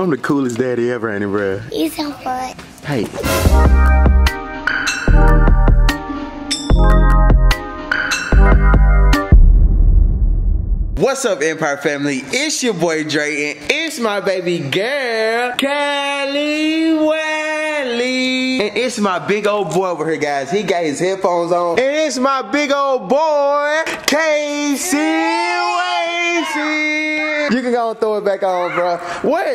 I'm the coolest daddy ever, ain't it, bro? You so fun. Hey. What's up, Empire family? It's your boy Dre, and it's my baby girl, Callie Wally. And it's my big old boy over here, guys. He got his headphones on. And it's my big old boy, Casey You can go and throw it back on, bro. What?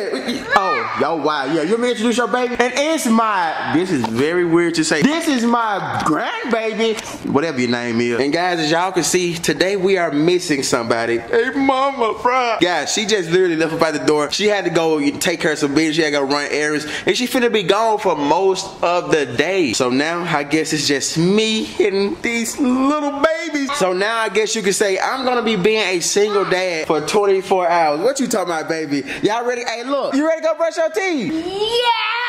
Oh, yo, wow. Yeah, you want me to introduce your baby? And it's my, this is very weird to say, this is my grandbaby, whatever your name is. And guys, as y'all can see, today we are missing somebody. Hey, mama, bro. Guys, she just literally left by the door. She had to go take care of some business. She had to go run errands. And she finna be gone for most of the day. So now, I guess it's just me and these little babies. So now I guess you could say I'm gonna be being a single dad for 24 hours. What you talking about, baby? Y'all ready? Hey, look, you ready to go brush your teeth? Yeah!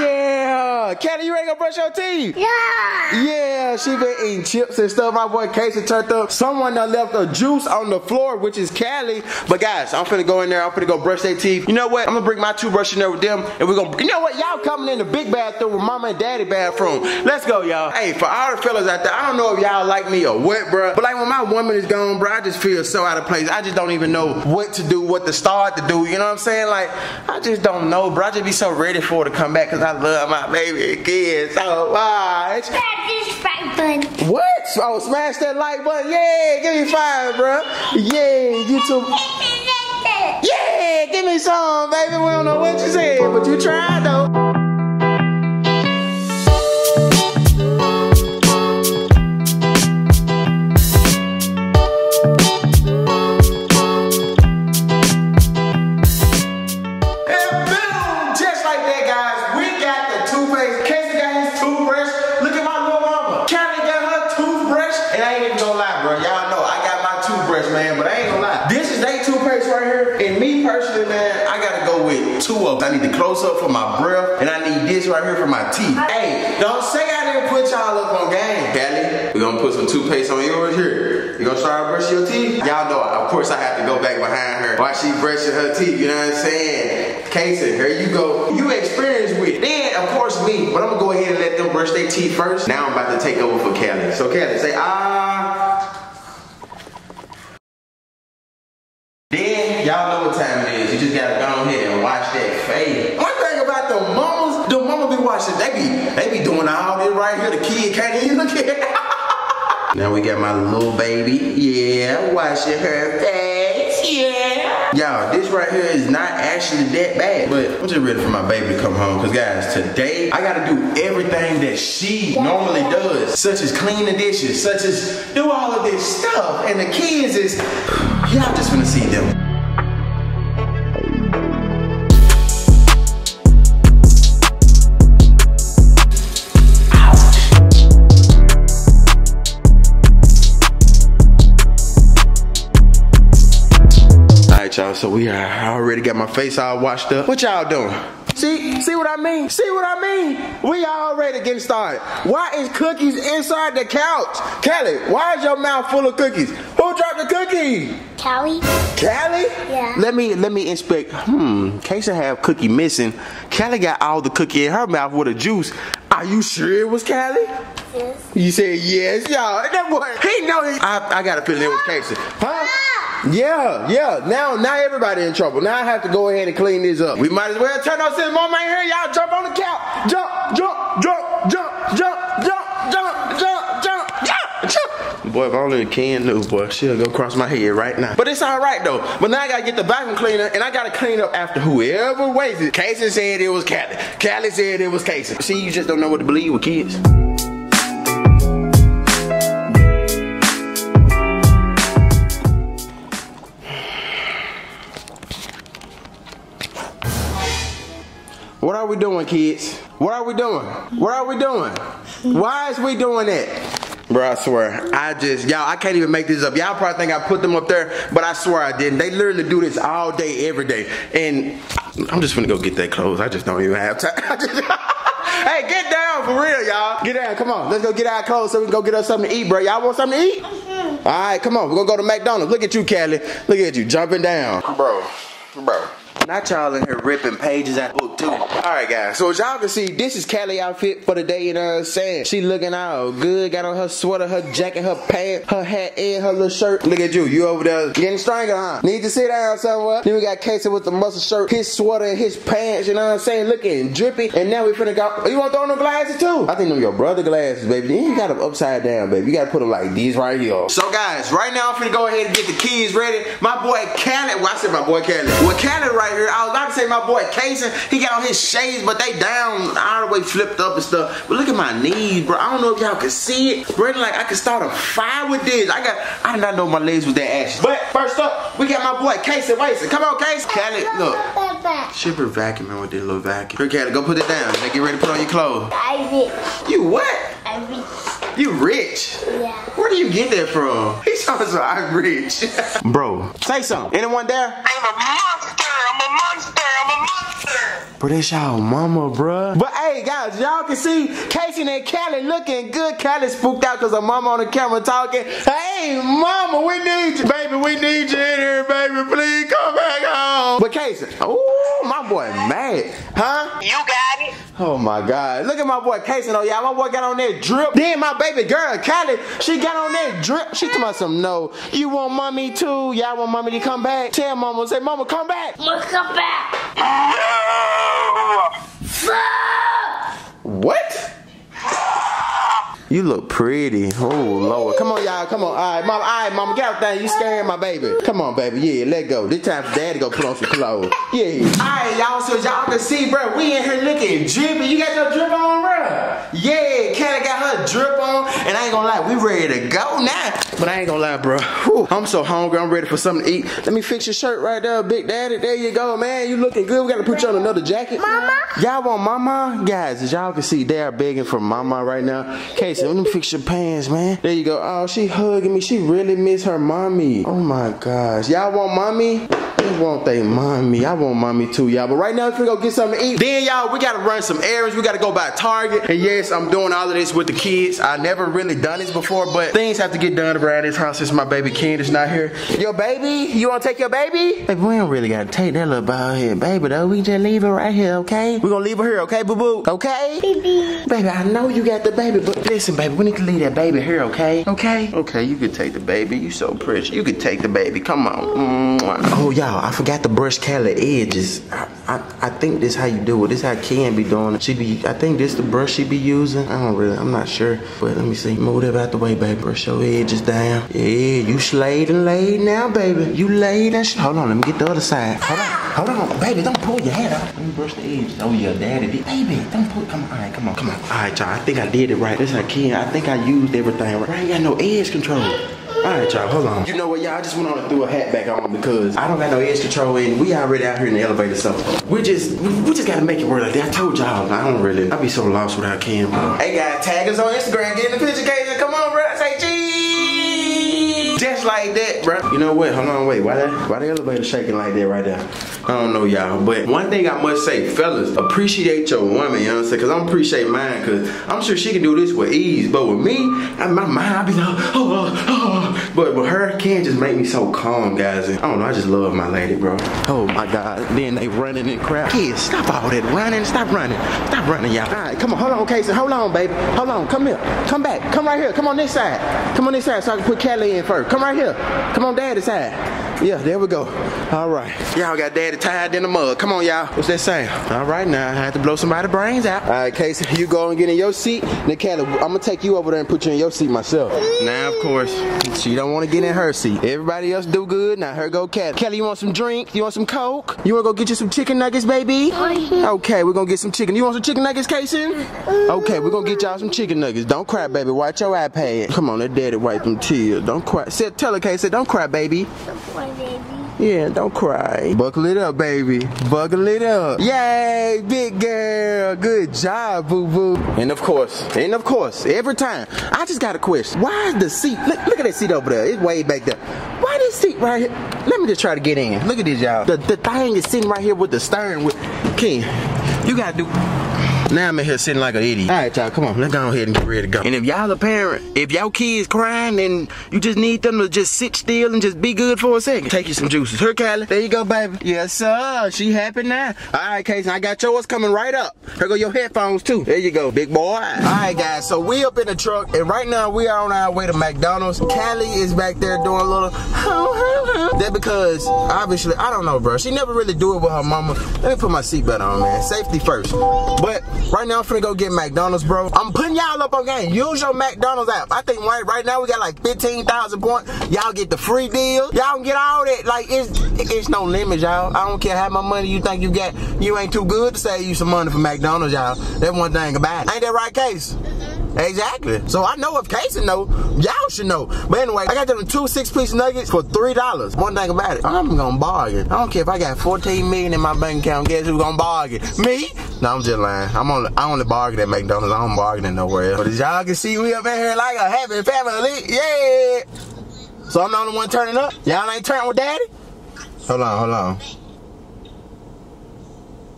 Yeah. Kelly, you ready to brush your teeth? Yeah! Yeah, she been eating chips and stuff. My boy Casey turned up. Someone done left a juice on the floor, which is Callie. But guys, I'm finna go in there. I'm finna go brush their teeth. You know what? I'm gonna bring my toothbrush in there with them, and we're gonna. You know what? Y'all coming in the big bathroom with mama and daddy bathroom. Let's go, y'all. Hey, for all the fellas out there, I don't know if y'all like me or what, bro. But like when my woman is gone, bro, I just feel so out of place. I just don't even know what to do, what to start to do. You know what I'm saying? Like, I just don't know, bro. I just be so ready for her to come back because I love my baby again so much. That is right button. What? Oh, smash that like button. Yeah, give me five, bro. Yeah, YouTube. Yeah, give me some, baby. We don't know what you said, but you tried though. While she brushing her teeth. You know what I'm saying? Casey, here you go. You experienced with. Then, of course, me. But I'm gonna go ahead and let them brush their teeth first. Now I'm about to take over for Kelly. So Kelly, say ah. Then y'all know what time it is. You just gotta go ahead and watch that fade. One thing about the mamas, the mama be watching. They be they be doing all this right here. The kid can't even look at. Now we got my little baby. Yeah, washing her face. Y'all, this right here is not actually that bad. But I'm just ready for my baby to come home. Cause guys, today I gotta do everything that she normally does. Such as clean the dishes, such as do all of this stuff. And the kids is, y'all just wanna see them. So we are I already got my face all washed up. What y'all doing? See, see what I mean? See what I mean? We already getting started. Why is cookies inside the couch? Kelly, why is your mouth full of cookies? Who dropped the cookie? Callie? Callie? Yeah. Let me let me inspect. Hmm. Casey have cookie missing. Callie got all the cookie in her mouth with a juice. Are you sure it was Callie? Yes. You said yes, y'all. That boy, he know he. I, I got a feeling it was Casey. Huh? Yeah, yeah. Now, now everybody in trouble. Now I have to go ahead and clean this up. We might as well turn on since mom ain't here. Y'all jump on the couch. Jump, jump, jump, jump, jump, jump, jump, jump, jump, jump, jump. Boy, if only a Ken knew, boy, she'll go across my head right now. But it's all right though. But now I gotta get the vacuum cleaner, and I gotta clean up after whoever it. Casey said it was Callie. Callie said it was Casey. See, you just don't know what to believe with kids. We doing, kids? What are we doing? What are we doing? Why is we doing that? Bro, I swear, I just, y'all, I can't even make this up. Y'all probably think I put them up there, but I swear I didn't. They literally do this all day, every day. And I'm just gonna go get that clothes. I just don't even have time. Hey, get down for real, y'all. Get down, come on. Let's go get our clothes so we can go get us something to eat, bro. Y'all want something to eat? Mm-hmm. All right, come on. We're gonna go to McDonald's. Look at you, Callie. Look at you, jumping down. Bro, bro. Not y'all in here ripping pages out oh, book too. Alright guys, so as y'all can see, this is Callie outfit for the day, you know what I'm saying? She looking all good, got on her sweater, her jacket, her pants, her hat, and her little shirt. Look at you, you over there getting strangled, huh? Need to sit down somewhere. Then we got Casey with the muscle shirt, his sweater, and his pants, you know what I'm saying? Looking drippy. And now we finna go, oh, you wanna throw on them glasses too? I think them your brother glasses, baby. You got them upside down, baby. You gotta put them like these right here. So guys, right now I'm finna go ahead and get the keys ready. My boy Callie, well I said my boy Callie. Well Callie right here, I was about to say my boy Casey, he got on his shades, but they down all the way flipped up and stuff. But look at my knees, bro. I don't know if y'all can see it. Bro, like I could start a fire with this. I got, I did not know my legs was that ashy. But first up, we got my boy Casey Wason. Come on, Casey. Callie, look. Shipper vacuuming with this little vacuum. Here, Callie, go put it down. Now get ready to put on your clothes. I rich. You what? I rich. You rich? Yeah. Where do you get that from? He sounds so I'm rich. Bro, say something. Anyone there? I'm a monster. Monster. Bro, that's y'all mama, bruh. But hey, guys, y'all can see Casey and Callie looking good. Callie spooked out because her mama on the camera talking. Hey, mama, we need you. Baby, we need you in here, baby. Please come back home. But Casey, oh, my boy mad. Huh? You got it. Oh my God. Look at my boy Casey though, y'all. My boy got on that drip. Then my baby girl, Callie, she got on that drip. She told me some no. You want mommy too? Y'all want mommy to come back? Tell mama, say, mama, come back. Look come back. No. Fuck. What? You look pretty. Oh Lord. Come on, y'all. Come on. All right, mama. All right, mama. Get out there. You scaring my baby. Come on, baby. Yeah, let go. This time for daddy to go put on some clothes. Yeah. All right, y'all. So y'all can see, bro. We in here looking drippy. You got your drip on, bro? Yeah. Kelly got her drip on, and I ain't gonna lie, we ready to go now. But I ain't gonna lie, bro. Whew, I'm so hungry. I'm ready for something to eat. Let me fix your shirt right there, Big Daddy. There you go, man. You looking good. We gotta put you on another jacket. Mama? Y'all want mama? Guys, as y'all can see, they are begging for mama right now. Casey, let me fix your pants, man. There you go. Oh, she hugging me. She really miss her mommy. Oh my gosh. Y'all want mommy? They want they mommy. I want mommy too, y'all. But right now, if we go get something to eat, then y'all, we gotta run some errands. We gotta go by Target. And yes, I'm doing all of this with the kids. I never really done this before, but things have to get done around this house since my baby Candace not here. Your baby? You wanna take your baby? Baby, we don't really gotta take that little ball here, baby, though. We just leave her right here, okay? we gonna leave her here, okay, boo boo? Okay? Baby. Baby, I know you got the baby, but listen, baby, we need to leave that baby here, okay? Okay? Okay, you could take the baby. You so precious. You could take the baby. Come on. Mwah. Oh, y'all, I forgot to brush Callie edges. I, I, I think this how you do it. This is how Ken be doing it. She be, I think this the brush she be using. I don't really, I'm not sure. But let me see. Move that out the way, baby. Brush your edges down. Yeah, you slayed and laid now, baby. You laid and Hold on, let me get the other side. Hold on, hold on. Baby, don't pull your head out. Let me brush the edges. Oh, yeah, daddy. Baby, don't pull, come on. All right, come on, come on. All right, y'all, I think I did it right. This is how Ken, I think I used everything right. I ain't got no edge control. Alright, y'all, hold on. You know what, y'all? I just went on and threw a hat back on because I don't got no edge control and we already out here in the elevator, so we just we, we just gotta make it work like that. I told y'all, I don't really I'd be so lost without Ken, bro. Hey guys, tag us on Instagram, get in the picture case come on, bro. Say like that, bro. You know what? Hold on, wait. Why that why the elevator shaking like that right there? I don't know y'all, but one thing I must say, fellas, appreciate your woman, you know what I'm saying? Cause I'm appreciate mine, cause I'm sure she can do this with ease. But with me, I, my mind, I be like, oh, oh, oh. But with her, Ken just make me so calm, guys. And I don't know, I just love my lady, bro. Oh my God. Then they running and crap. Kids, stop all that running. Stop running. Stop running, y'all. All right, come on, hold on, Casey. Hold on, baby. Hold on, come here. Come back. Come right here. Come on this side. Come on this side so I can put Kelly in first. Come right here. Come on daddy's side. Yeah, there we go. All right. Y'all got daddy tied in the mud. Come on, y'all. What's that saying? All right, now I had to blow somebody's brains out. All right, Casey, you go and get in your seat. Then, Kelly, I'm gonna take you over there and put you in your seat myself. Now, of course, she don't want to get in her seat. Everybody else do good. Now, her go Kelly. Kelly, you want some drink? You want some Coke? You wanna go get you some chicken nuggets, baby? Okay, we're gonna get some chicken. You want some chicken nuggets, Casey? Okay, we're gonna get y'all some chicken nuggets. Don't cry, baby. Watch your iPad. Come on, let daddy wipe them tears. Don't cry. Say, tell her, Casey, don't cry, baby. Boy, baby. Yeah, don't cry. Buckle it up, baby. Buckle it up. Yay, big girl. Good job, boo boo. And of course, and of course, every time, I just got a question. Why is the seat? Look, look at that seat over there. It's way back there. Why this seat right here? Let me just try to get in. Look at this, y'all. The, the thing is sitting right here with the stern. With Ken, you gotta do. Now I'm in here sitting like an idiot. All right, y'all, come on. Let's go ahead and get ready to go. And if y'all a parent, if y'all kids crying then you just need them to just sit still and just be good for a second, take you some juices. Here, Callie. There you go, baby. Yes, sir. She happy now. All right, Casey, I got yours coming right up. Here go your headphones, too. There you go, big boy. All right, guys, so we up in the truck, and right now we are on our way to McDonald's. Callie is back there doing a little that because obviously I don't know, bro. She never really do it with her mama. Let me put my seatbelt on, man. Safety first. But right now I'm finna go get McDonald's, bro. I'm putting y'all up on game. Use your McDonald's app. I think right right now we got like 15,000 points. Y'all get the free deal. Y'all get all that. Like it's it's no limit, y'all. I don't care how much money you think you got. You ain't too good to save you some money for McDonald's, y'all. That one thing about it. Ain't that right, Case? Exactly. So I know if Casey know, y'all should know. But anyway, I got them two six-piece nuggets for three dollars. One thing about it, I'm gonna bargain. I don't care if I got 14 million in my bank account. Guess who's gonna bargain? Me? No, I'm just lying. I'm only I only bargain at McDonald's. I don't bargain nowhere else. But as y'all can see, we up in here like a happy family. Yeah. So I'm the only one turning up. Y'all ain't turning with Daddy. Hold on, hold on.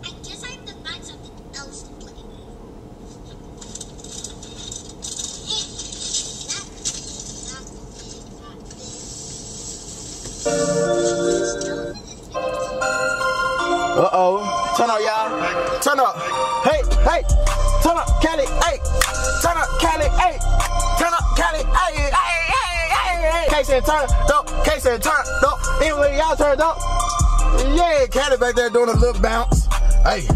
I guess I have to find something else to play with. Uh oh. Turn up, y'all. Turn up. Hey, hey. Turn up, Cali. Hey. Turn up, Cali. Hey. Turn up, Cali. Hey, hey, hey, hey, hey. K said turn up. K said turn up. Anyway, y'all turned up. Yeah, Cali back there doing a little bounce. Hey,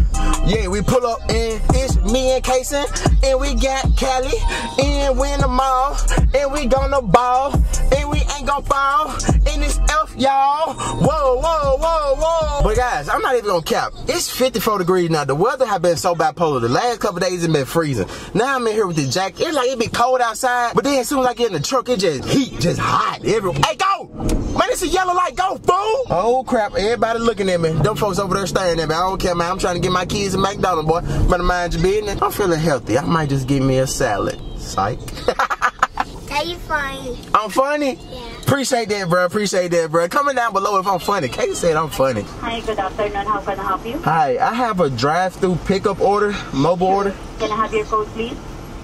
yeah, we pull up and it's me and Kason, and we got Cali, and we in the mall, and we gonna ball, and we ain't gonna fall, and this F, y'all. Whoa, whoa, whoa, whoa. But guys, I'm not even gonna cap. It's 54 degrees now. The weather have been so bipolar. The last couple days it been freezing. Now I'm in here with the jacket. It's like it be cold outside, but then as soon as I get in the truck, it just heat, just hot. Everywhere. Hey, go! Man, it's a yellow light. Go, fool! Oh crap! Everybody looking at me. Them folks over there staring at me. I don't care, man. I'm trying to get my kids a McDonald's, boy. Better mind your business. I'm feeling healthy. I might just give me a salad. Psych. Are you funny? I'm funny. Yeah. Appreciate that, bro. Appreciate that, bro. Comment down below if I'm funny. Kate said I'm funny. Hi, good afternoon. How can I help you? Hi, I have a drive-through pickup order, mobile order, Can I have your code, please?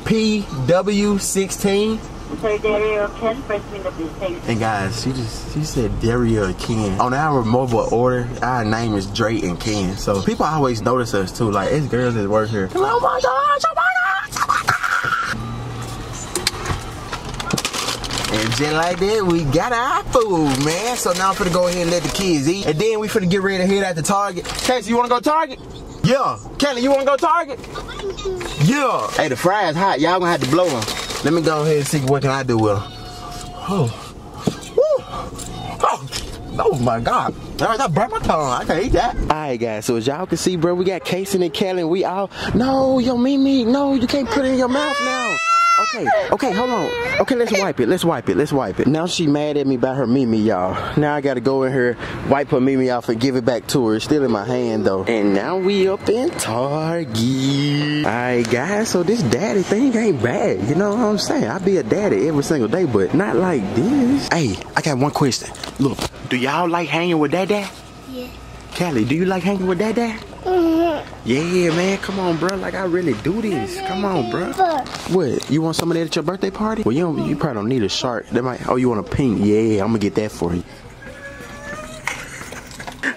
PW16. Sir Dario Ken, first window, please. Thanks. And guys, she just she said Daria Ken. On our mobile order, our name is Dre and Ken. So people always notice us too. Like it's girls that work here. Oh my gosh! Oh my And just like that, we got our food, man. So now I'm finna go ahead and let the kids eat. And then we finna get ready to head out to Target. Casey, you wanna go Target? Yeah. Kelly, you wanna go Target? Yeah. Hey, the fries hot. Y'all gonna have to blow them. Let me go ahead and see what can I do with them. Oh. Oh. Oh my God. All right, that burnt my tongue. I can't eat that. All right, guys. So as y'all can see, bro, we got Casey and Kelly. We all. No, yo, Mimi. No, you can't put it in your mouth now. Okay, okay, hold on. Okay, let's wipe it. Let's wipe it. Let's wipe it. Now she mad at me about her Mimi, y'all. Now I gotta go in here, wipe her Mimi off and give it back to her. It's still in my hand though. And now we up in Target. Alright guys, so this daddy thing ain't bad. You know what I'm saying? I be a daddy every single day, but not like this. Hey, I got one question. Look, do y'all like hanging with dad dad? Yeah. Kelly, do you like hanging with dad dad? Mm-hmm. Yeah, man, come on, bro. Like I really do this. Come on, bro. What? You want some of that at your birthday party? Well, you don't. You probably don't need a shark. They might. Oh, you want a pink? Yeah, I'm gonna get that for you.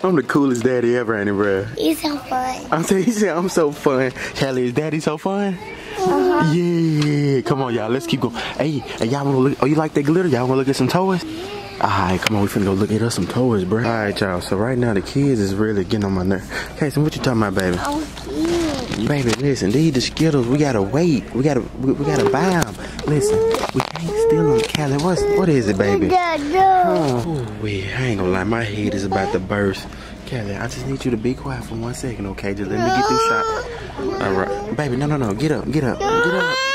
I'm the coolest daddy ever, ain't it, bro? He's so fun. I'm saying, he said I'm so fun. Kelly, is daddy so fun? Uh-huh. Yeah. Come on, y'all. Let's keep going. Hey, and y'all wanna look? Oh, you like that glitter? Y'all wanna look at some toys? Alright, come on, we finna go look at us some toys, bro. Alright, y'all. So right now the kids is really getting on my nerve. Casey, what you talking about, baby? Oh, cute. Baby, listen, these the Skittles. We gotta wait. We gotta, we, we gotta buy them. Listen, we can't steal them, Callie. What's, what is it, baby? Dad, Oh, wait, I ain't gonna lie, my head is about to burst. Kelly, I just need you to be quiet for one second, okay? Just let me get through shot. All right, baby, no, no, no, get up, get up, get up, baby, get up.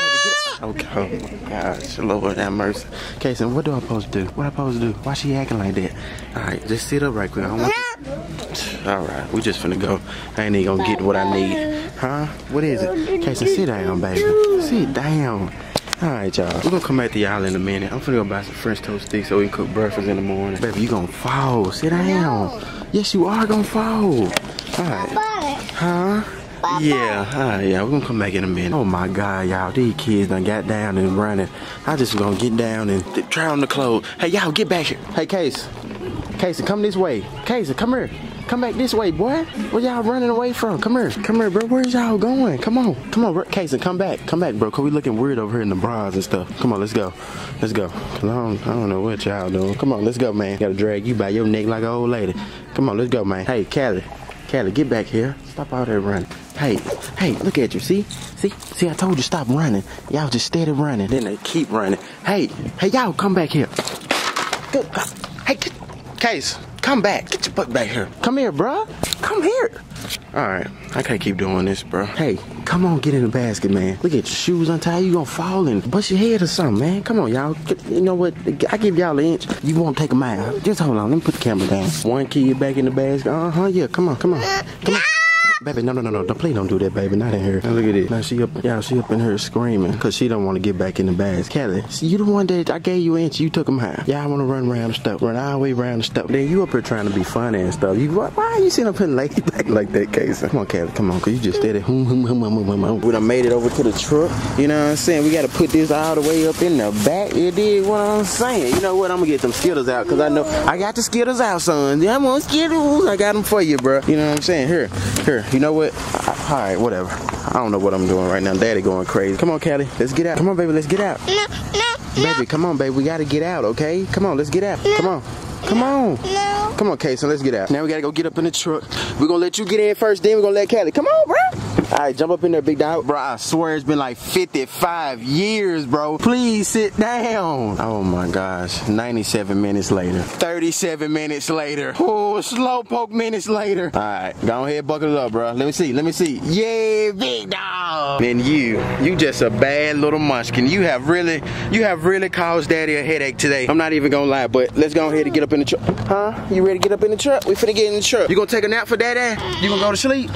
Okay, oh my gosh, Lord have mercy. Casey, what do I supposed to do? What I supposed to do? Why she acting like that? All right, just sit up right quick. I don't want All right, we just finna go. I ain't even gonna get what I need. Huh? What is it? Casey, sit down, baby. Sit down. All right, y'all. We're gonna come back to y'all in a minute. I'm finna go buy some French toast sticks so we can cook breakfast in the morning. Baby, you gonna fall. Sit down. Yes, you are gonna fall. All right. But Huh? Yeah, uh, yeah, we're gonna come back in a minute. Oh my god, y'all, these kids done got down and running. I just gonna get down and try on the clothes. Hey, y'all, get back here. Hey, Case. Casey, come this way. Casey, come here. Come back this way, boy. Where y'all running away from? Come here. Come here, bro. Where's y'all going? Come on. Come on. Casey, come back. Come back, bro. Cause we looking weird over here in the bras and stuff. Come on, let's go. Let's go. 'Cause I don't, I don't know what y'all doing. Come on, let's go, man. Gotta drag you by your neck like an old lady. Come on, let's go, man. Hey, Callie. Callie, get back here. Stop out there running. Hey, hey, look at you. See? See? See, I told you stop running. Y'all just steady running. Then they keep running. Hey, hey, y'all come back here. Good. Hey, get, Case, come back. Get your butt back here. Come here, bruh. Come here. All right, I can't keep doing this, bro. Hey, come on, get in the basket, man. Look at your shoes untied. You gonna fall and bust your head or something, man. Come on, y'all. You know what? I give y'all an inch. You won't take a mile. Just hold on. Let me put the camera down. One kid back in the basket. Uh huh. Yeah. Come on. Come on. Come on. Baby, no, no, no, no. Don't, please don't do that, baby. Not in here. Now look at it. Now she up, yeah, she up in here screaming because she don't want to get back in the bag. Kelly, see, you the one that I gave you an inch. You took him high. Yeah, I want to run around the stuff, run all the way around the stuff. Then you up here trying to be funny and stuff. You why, why are you sitting up here laid back like that, Casey? Come on, Kelly, come on, cause you just steady. Hum, hum, hum, hum, hum, hum. We done made it over to the truck. You know what I'm saying? We got to put this all the way up in the back. You did what I'm saying? You know what? I'm gonna get them Skittles out because I know I got the Skittles out, son. I'm on Skittles. I got them for you, bro. You know what I'm saying? Here, here. You know what? All right, whatever. I don't know what I'm doing right now. Daddy going crazy. Come on, Callie. Let's get out. Come on, baby. Let's get out. No, no, Baby, come on, baby. We gotta get out, okay? Come on, let's get out. Come on. Come on. no. Come on, Casey, let's get out. Now we gotta go get up in the truck. We're gonna let you get in first, then we're gonna let Callie. Come on, bro. All right, jump up in there, big dog. Bro, I swear it's been like 55 years, bro. Please sit down. Oh my gosh. 97 minutes later. 37 minutes later. Oh, slowpoke minutes later. All right, go ahead, buckle it up, bro. Let me see. Let me see. Yeah, big dog. And you, you just a bad little munchkin. You have really, you have really caused daddy a headache today. I'm not even gonna lie, but let's go ahead and get up in the truck. Huh? You ready to get up in the truck? We finna get in the truck. You gonna take a nap for daddy? You gonna go to sleep?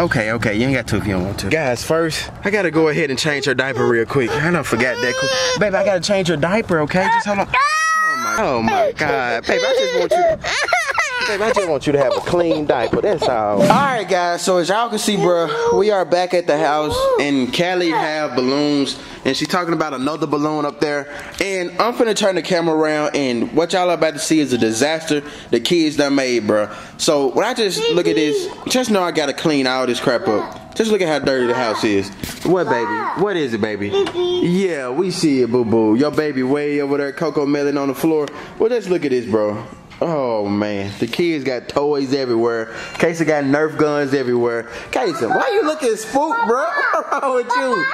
Okay, okay, you ain't got to if you don't want to. Guys, first, I gotta go ahead and change her diaper real quick. I don't forgot that. Quick. Baby, I gotta change her diaper, okay? Just hold on. Oh my, oh my God, baby, I just want you. Baby, I just want you to have a clean diaper. That's all. All right, guys. So as y'all can see, bro, we are back at the house, and Callie have balloons, and she's talking about another balloon up there. And I'm finna turn the camera around, and what y'all about to see is a disaster the kids done made, bro. So when I just look at this, just know I gotta clean all this crap up. Just look at how dirty the house is. What, baby? What is it, baby? Yeah, we see it, boo boo. Your baby way over there, CoComelon on the floor. Well, just look at this, bro. Oh man, the kids got toys everywhere. Casey got Nerf guns everywhere. Casey, why you looking spooked, bro? What's wrong with you?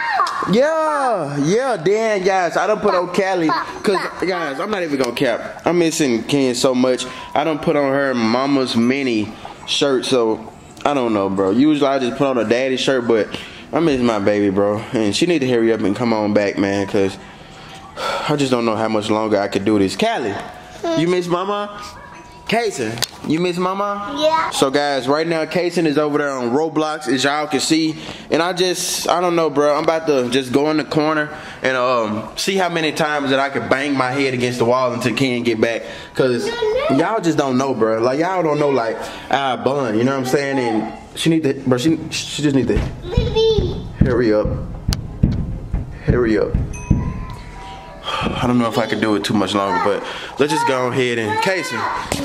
Yeah, yeah, Dan, guys, I don't put on Callie, cause guys, I'm not even gonna cap. I'm missing Ken so much. I don't put on her mama's mini shirt, so I don't know, bro. Usually I just put on a daddy shirt, but I miss my baby, bro, and she need to hurry up and come on back, man, cause I just don't know how much longer I could do this. Callie, you miss mama? Kason, you miss mama? Yeah. So guys, right now Kason is over there on Roblox, as y'all can see, and I just, I don't know, bro. I'm about to just go in the corner and um see how many times that I could bang my head against the wall until Ken get back, cause y'all just don't know, bro. Like y'all don't know, like ah bun, you know what I'm saying? And she need to, bro. She she just need to hurry up, hurry up. I don't know if I could do it too much longer, but let's just go ahead and Casey,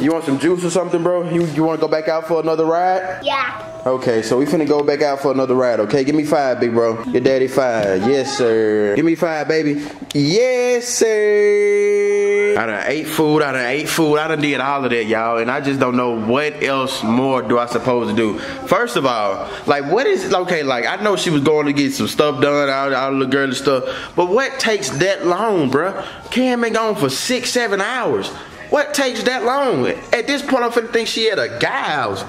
you want some juice or something, bro? You you want to go back out for another ride? Yeah. Okay, so we finna go back out for another ride, okay? Give me five, big bro. Your daddy five. Yes, sir. Give me five, baby. Yes, sir. I done ate food, I done ate food, I done did all of that, y'all, and I just don't know what else more do I supposed to do. First of all, like what is okay, like I know she was going to get some stuff done, all, all the girly stuff, but what takes that long, bruh? Ken been gone for six, seven hours. What takes that long? At this point, I'm finna think she at a guy house.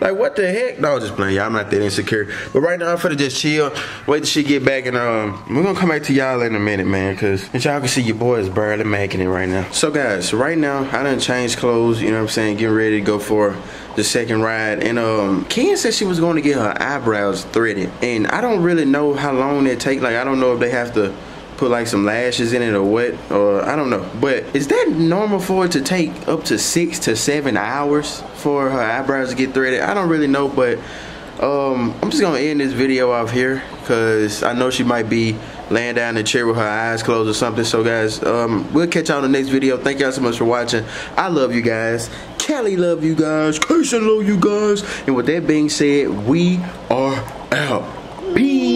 Like what the heck? No, just playing. Y'all I'm not that insecure. But right now I'm finna just chill. Wait till she get back and um we're gonna come back to y'all in a minute, man. Cause y'all can see your boy is barely making it right now. So guys, right now I done changed clothes, you know what I'm saying, getting ready to go for the second ride. And um Ken said she was going to get her eyebrows threaded. And I don't really know how long it take. Like I don't know if they have to put like some lashes in it or what or I don't know but is that normal for it to take up to six to seven hours for her eyebrows to get threaded I don't really know but Um, I'm just gonna end this video off here because I know she might be laying down in the chair with her eyes closed or something. So guys, um, we'll catch y'all in the next video. Thank y'all so much for watching. I love you guys. Kelly love you guys. Christian love you guys. And with that being said, we are out. Peace.